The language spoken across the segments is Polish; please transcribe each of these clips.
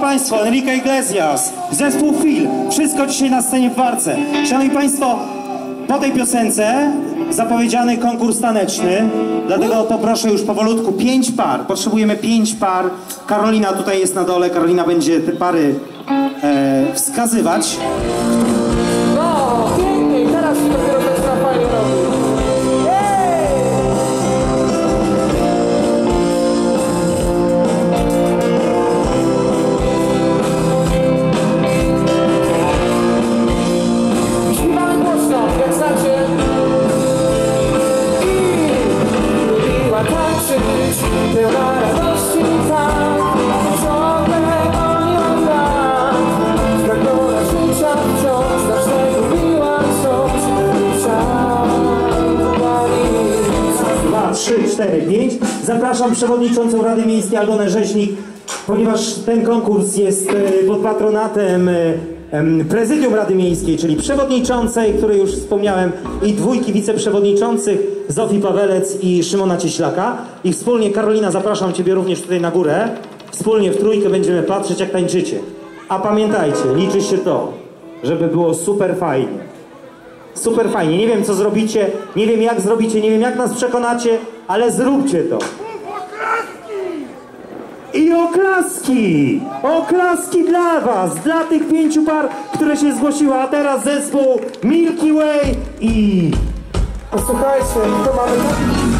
Państwo, Enrique Iglesias, zespół Phil, wszystko dzisiaj na scenie w Warce. Szanowni Państwo, po tej piosence zapowiedziany konkurs taneczny, dlatego poproszę już powolutku pięć par, potrzebujemy pięć par. Karolina tutaj jest na dole, Karolina będzie te pary e, wskazywać. Zapraszam przewodniczącą Rady Miejskiej Aldonę Rzeźnik, ponieważ ten konkurs jest e, pod patronatem e, Prezydium Rady Miejskiej, czyli przewodniczącej, której już wspomniałem, i dwójki wiceprzewodniczących Zofii Pawelec i Szymona Cieślaka. I wspólnie, Karolina, zapraszam Ciebie również tutaj na górę. Wspólnie w trójkę będziemy patrzeć, jak tańczycie. A pamiętajcie, liczy się to, żeby było super fajnie. Super fajnie. Nie wiem, co zrobicie, nie wiem, jak zrobicie, nie wiem, jak nas przekonacie, ale zróbcie to. Oklaski! Oklaski dla was, dla tych pięciu par, które się zgłosiły, a teraz zespół Milky Way i... Posłuchajcie, to mamy tak...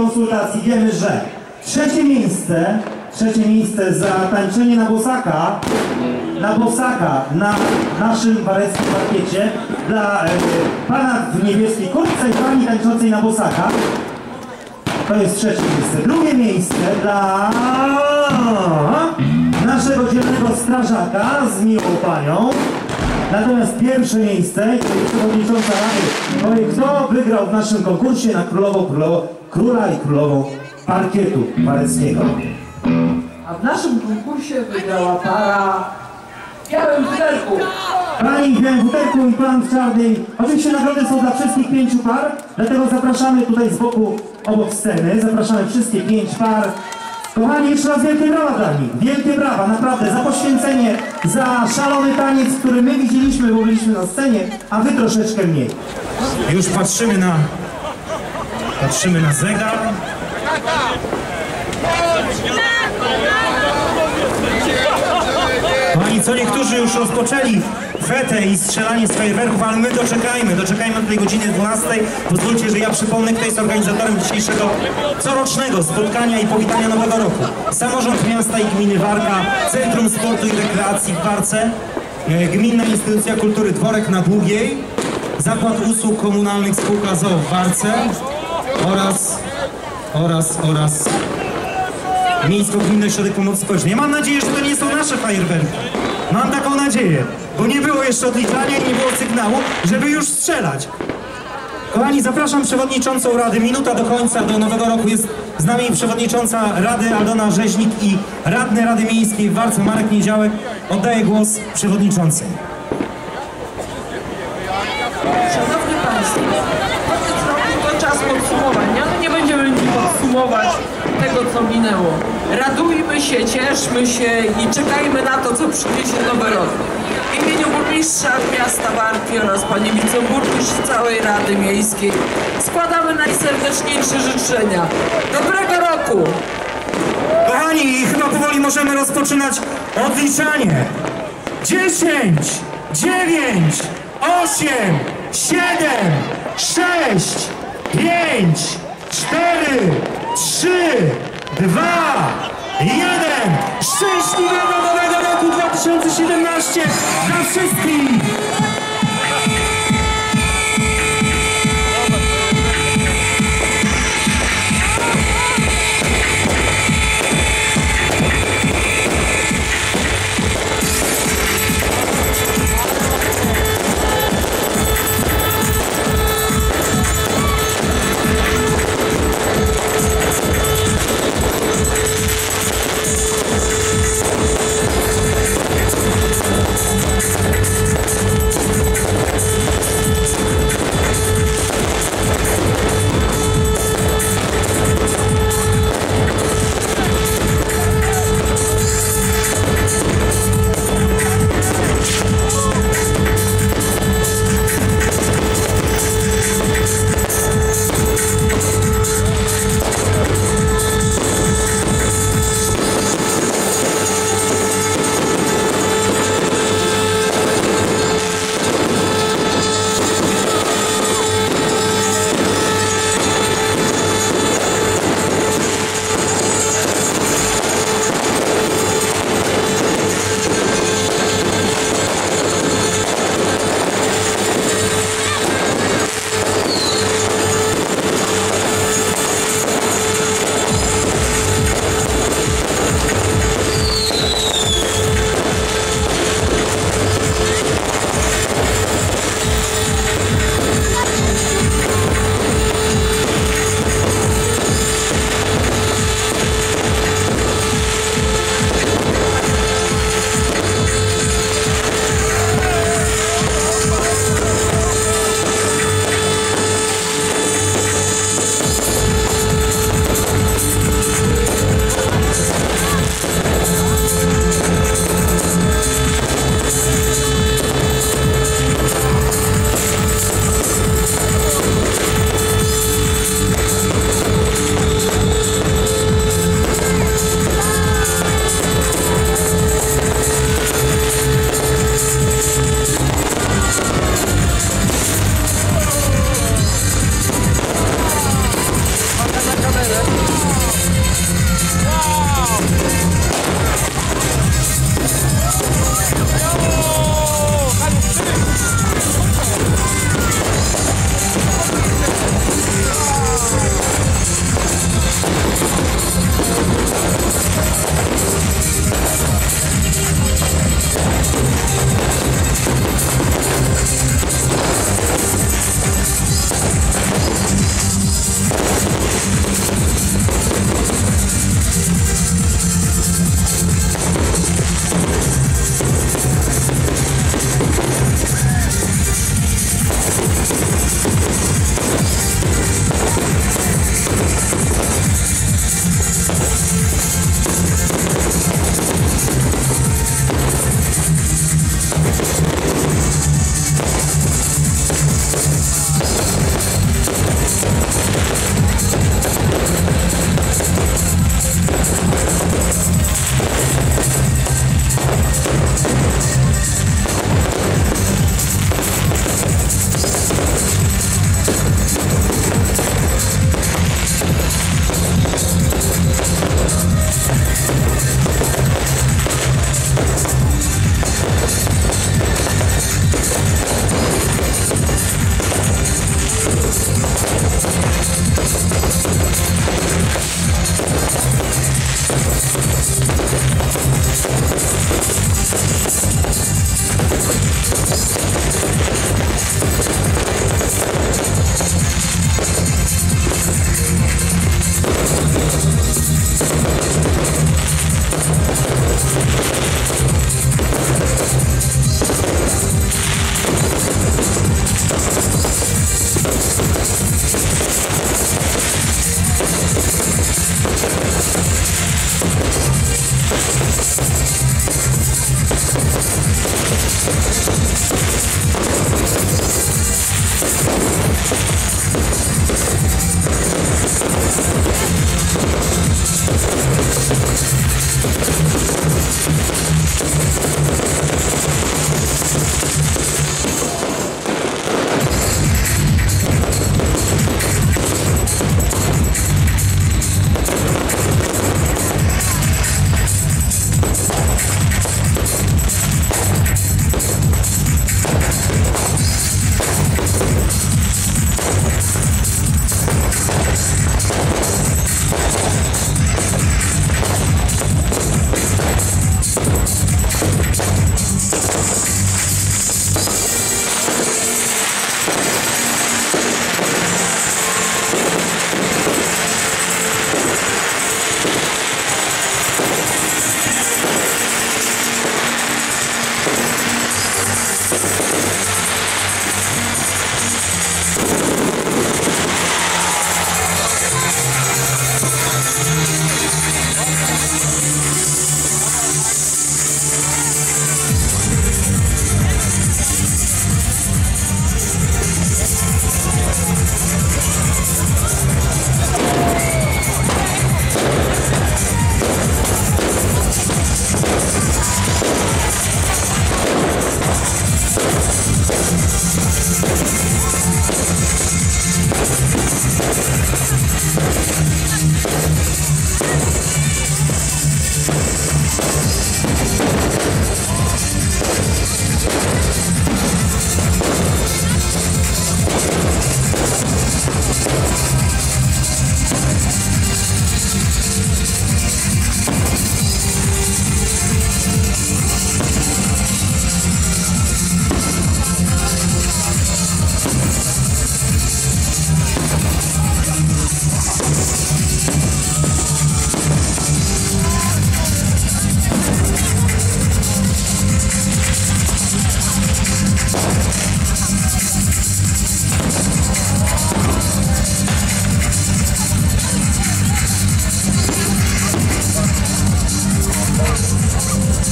konsultacji wiemy, że trzecie miejsce, trzecie miejsce za tańczenie na bosaka, na bosaka na naszym wareckim parkiecie dla e, pana w niebieskiej kurtce i pani tańczącej na bosaka. To jest trzecie miejsce. Drugie miejsce dla naszego dzielnego strażaka z miłą panią. Natomiast pierwsze miejsce, czyli przewodnicząca Rady, powie, kto wygrał w naszym konkursie na królową, królową, króla i królową parkietu wareckiego. A w naszym konkursie wygrała para w białym pudelku. Pani w białym futerku i pan w czarnej. Oczywiście nagrody są dla wszystkich pięciu par, dlatego zapraszamy tutaj z boku obok sceny. Zapraszamy wszystkie pięć par. Kochani, jeszcze raz wielkie brawa dla nich. Wielkie brawa, naprawdę, za poświęcenie, za szalony taniec, który my widzieliśmy, bo byliśmy na scenie, a wy troszeczkę mniej. Już patrzymy na... Patrzymy na zegar. Kochani, co niektórzy już rozpoczęli fetę i strzelanie z fajerwerków, ale my doczekajmy, doczekajmy do tej godziny 12. Pozwólcie, że ja przypomnę, kto jest organizatorem dzisiejszego corocznego spotkania i powitania Nowego Roku. Samorząd Miasta i Gminy Warka, Centrum Sportu i Rekreacji w Warce, e, Gminna Instytucja Kultury Dworek na Długiej, Zakład Usług Komunalnych Spółka ZOO w Warce oraz, oraz, oraz Miejsko-Gminny Ośrodek Pomocy Społecznej. Mam nadzieję, że to nie są nasze fajerwerki. Mam taką nadzieję, bo nie było jeszcze odliczania i nie było sygnału, żeby już strzelać. Kochani, zapraszam przewodniczącą Rady. Minuta do końca, do Nowego Roku jest z nami przewodnicząca Rady Aldona Rzeźnik i radny Rady Miejskiej w Warce Marek Niedziałek. Oddaję głos przewodniczącej. Szanowni Państwo, to czas podsumowań, ale nie będziemy podsumować tego, co minęło. Radujmy się, cieszmy się i czekajmy na to, co przyniesie nowy rok. W imieniu burmistrza miasta Warki oraz pani wiceburmistrz całej Rady Miejskiej składamy najserdeczniejsze życzenia. Dobrego roku! Kochani, chyba powoli możemy rozpoczynać odliczanie. 10, 9, 8, 7, 6, 5, 4, 3, 2, 1. Szczęśliwego nowego roku 2017 dla wszystkich!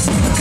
Podcast.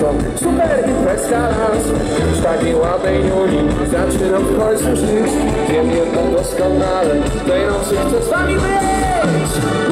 Disco Super imprezka nas W takiej ładnej Julii Zaczynam w końcu żyć. Wiem jedno doskonale Tej nocy chcę z wami być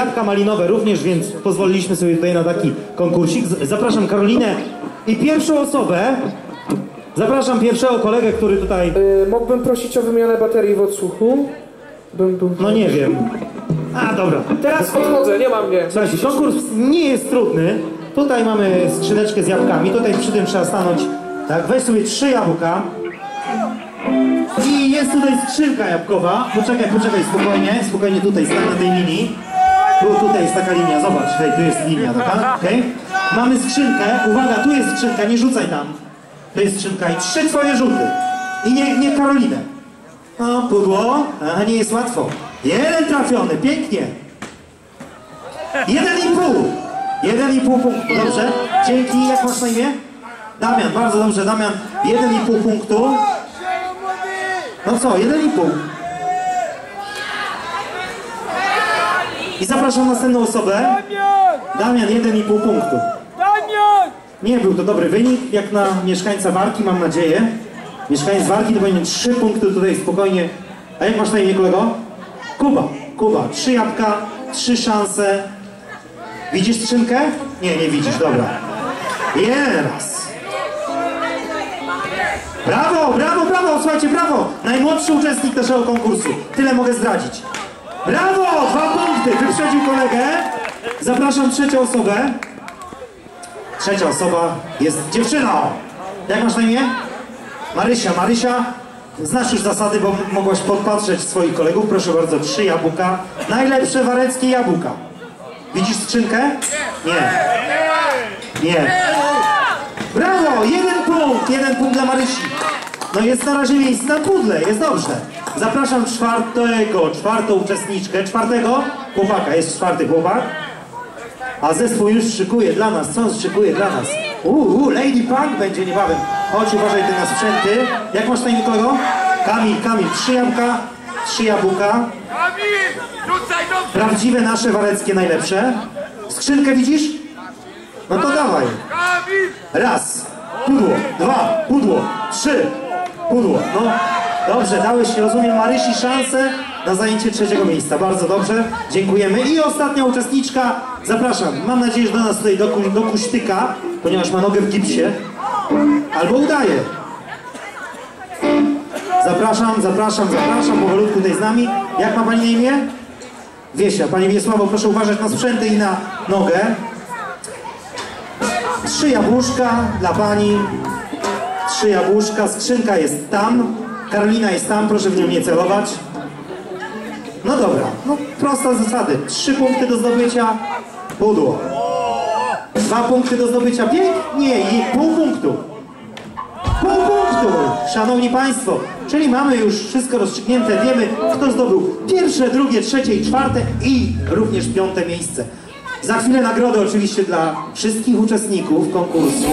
jabłka malinowe również, więc pozwoliliśmy sobie tutaj na taki konkursik. Zapraszam Karolinę i pierwszą osobę. Zapraszam pierwszego kolegę, który tutaj. Y, Mógłbym prosić o wymianę baterii w odsłuchu? Bym był... No nie wiem. A dobra. Teraz odchodzę, nie ma mnie Słuchajcie, konkurs nie jest trudny. Tutaj mamy skrzyneczkę z jabłkami. Tutaj przy tym trzeba stanąć. Tak, weź sobie trzy jabłka. I jest tutaj skrzynka jabłkowa. Poczekaj, poczekaj, spokojnie, spokojnie tutaj, stań na tej linii. Tu, tutaj jest taka linia, zobacz, hej, tu jest linia taka, okej? Mamy skrzynkę, uwaga, tu jest skrzynka, nie rzucaj tam. To jest skrzynka i trzy twoje rzuty. I nie, nie Karolinę. No, pudło, a nie jest łatwo. Jeden trafiony, pięknie. Jeden i pół. Jeden i pół punktu, dobrze? Dzięki, jak masz na imię? Damian, bardzo dobrze, Damian. Jeden i pół punktu. No co, jeden i pół. I zapraszam następną osobę. Damian, jeden i pół punktu. Nie był to dobry wynik, jak na mieszkańca Warki, mam nadzieję. Mieszkaniec Warki to powinien trzy punkty tutaj spokojnie. A jak masz na imię, kolego? Kuba. Kuba, trzy jabłka, trzy szanse. Widzisz skrzynkę? Nie, nie widzisz, dobra. Teraz. Brawo, brawo, brawo, słuchajcie, brawo! Najmłodszy uczestnik naszego konkursu. Tyle mogę zdradzić. Brawo! Dwa punkty, wyprzedził kolegę. Zapraszam trzecią osobę. Trzecia osoba jest dziewczyną. Jak masz na imię? Marysia. Marysia, znasz już zasady, bo mogłaś podpatrzeć swoich kolegów. Proszę bardzo, trzy jabłka. Najlepsze wareckie jabłka. Widzisz skrzynkę? Nie. Nie. Brawo! Jeden punkt! Jeden punkt dla Marysi. No jest na razie miejsce na pudle, jest dobrze. Zapraszam czwartego, czwartą uczestniczkę, czwartego chłopaka, jest czwarty chłopak. A zespół już szykuje dla nas, co on szykuje dla nas? Uuu, Lady Punk będzie niebawem. Chodź, uważaj ty na sprzęty. Jak masz na imię kolego? Kamil, Kamil, trzy jabłka, trzy jabłka. Prawdziwe nasze wareckie najlepsze. Skrzynkę widzisz? No to dawaj. Raz, pudło, dwa, pudło, trzy, pudło. No, dobrze, dałeś, rozumiem, Marysi szansę na zajęcie trzeciego miejsca. Bardzo dobrze, dziękujemy. I ostatnia uczestniczka, zapraszam. Mam nadzieję, że do nas tutaj do, ku- do kuśtyka, ponieważ ma nogę w gipsie. Albo udaje. Zapraszam, zapraszam, zapraszam, powolutku tutaj z nami. Jak ma Pani na imię? Wiesia. Pani Wiesławo, proszę uważać na sprzęty i na nogę. Trzy jabłuszka dla pani. Trzy jabłuszka. Skrzynka jest tam. Karolina jest tam, proszę w nią nie celować. No dobra, no prosta zasady. Trzy punkty do zdobycia. Pudło. Dwa punkty do zdobycia. Pięknie i pół punktu. Pół punktu, szanowni państwo. Czyli mamy już wszystko rozstrzygnięte. Wiemy, kto zdobył pierwsze, drugie, trzecie i czwarte i również piąte miejsce. Za chwilę nagrody oczywiście dla wszystkich uczestników konkursu.